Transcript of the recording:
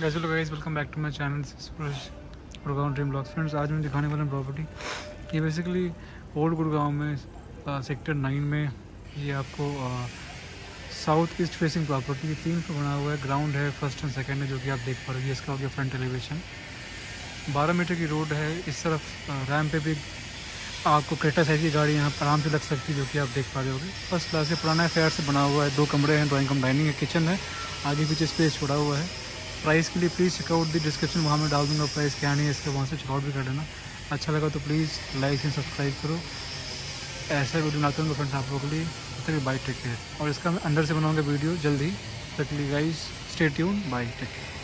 Guys hello guys welcome back to my channel Gurgaon dream blogs friends आज मैं दिखाने वाला हूँ प्रॉपर्टी ये बेसिकली ओल्ड गुड़गांव में आ, सेक्टर नाइन में ये आपको साउथ ईस्ट फेसिंग प्रॉपर्टी तीन फ्लोर बना हुआ है. ग्राउंड है फ़र्स्ट एंड सेकंड है जो कि आप देख पा रहे हो। इसका हो गया फ्रंट एलिवेशन बारह मीटर की रोड है इस तरफ़ रैम पे भी आपको क्रेटा साइज़ की गाड़ी यहाँ आराम से लग सकती है जो कि आप देख पा रहे होगे। फ़र्स्ट क्लास से पुराना फेयर से बना हुआ है दो कमरे हैं ड्राइंग कम डाइनिंग है किचन है आगे पीछे स्पेस छोड़ा हुआ है। प्राइस के लिए प्लीज़ चेकआउट दी डिस्क्रिप्शन वहाँ में डाल दूँगा प्राइस क्या नहीं है, इसके वहाँ से चेकआउट भी कर देना अच्छा लगा तो प्लीज़ लाइक एंड सब्सक्राइब करो। ऐसा वीडियो बनाता हूँ फ्रेंड्स आप लोगों के लिए। तक बाई टेक केयर और इसका मैं अंदर से बनाऊँगा वीडियो जल्दी। तक guys stay tune bye take care